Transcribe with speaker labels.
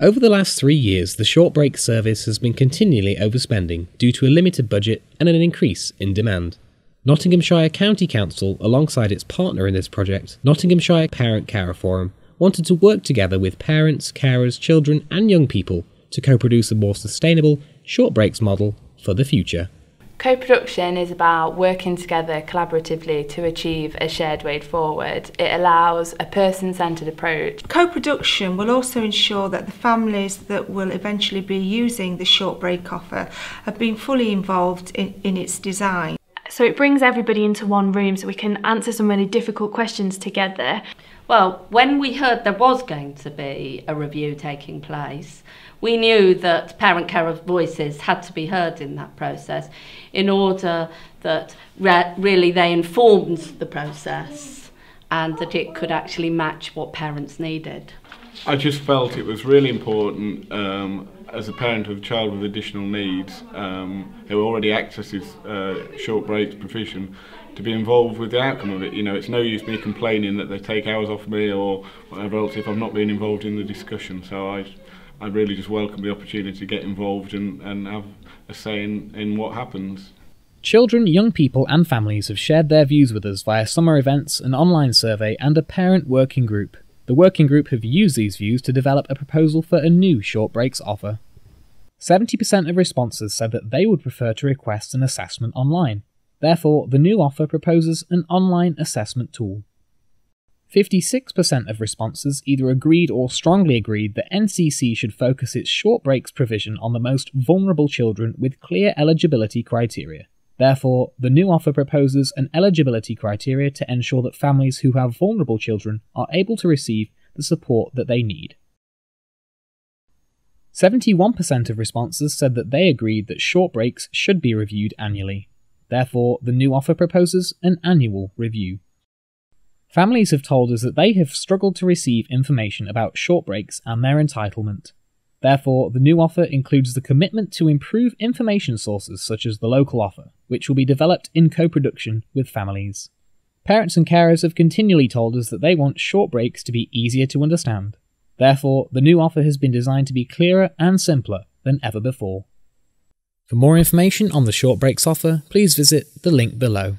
Speaker 1: Over the last three years, the short break service has been continually overspending due to a limited budget and an increase in demand. Nottinghamshire County Council, alongside its partner in this project, Nottinghamshire Parent Carer Forum, wanted to work together with parents, carers, children, and young people to co produce a more sustainable short breaks model for the future.
Speaker 2: Co-production is about working together collaboratively to achieve a shared way forward. It allows a person-centred approach.
Speaker 3: Co-production will also ensure that the families that will eventually be using the short break offer have been fully involved in, in its design.
Speaker 4: So it brings everybody into one room so we can answer some really difficult questions together.
Speaker 5: Well, when we heard there was going to be a review taking place, we knew that parent carers' voices had to be heard in that process in order that re really they informed the process and that it could actually match what parents needed.
Speaker 6: I just felt it was really important um, as a parent of a child with additional needs um, who already accesses uh, short breaks provision to be involved with the outcome of it. You know, it's no use me complaining that they take hours off me or whatever else if I'm not being involved in the discussion. So I I really just welcome the opportunity to get involved and, and have a say in, in what happens.
Speaker 1: Children, young people, and families have shared their views with us via summer events, an online survey, and a parent working group. The working group have used these views to develop a proposal for a new short breaks offer. 70% of responses said that they would prefer to request an assessment online. Therefore, the new offer proposes an online assessment tool. 56% of responses either agreed or strongly agreed that NCC should focus its short breaks provision on the most vulnerable children with clear eligibility criteria. Therefore, the new offer proposes an eligibility criteria to ensure that families who have vulnerable children are able to receive the support that they need. 71% of responses said that they agreed that short breaks should be reviewed annually. Therefore, the new offer proposes an annual review. Families have told us that they have struggled to receive information about short breaks and their entitlement. Therefore, the new offer includes the commitment to improve information sources such as the local offer, which will be developed in co production with families. Parents and carers have continually told us that they want short breaks to be easier to understand. Therefore, the new offer has been designed to be clearer and simpler than ever before. For more information on the short breaks offer, please visit the link below.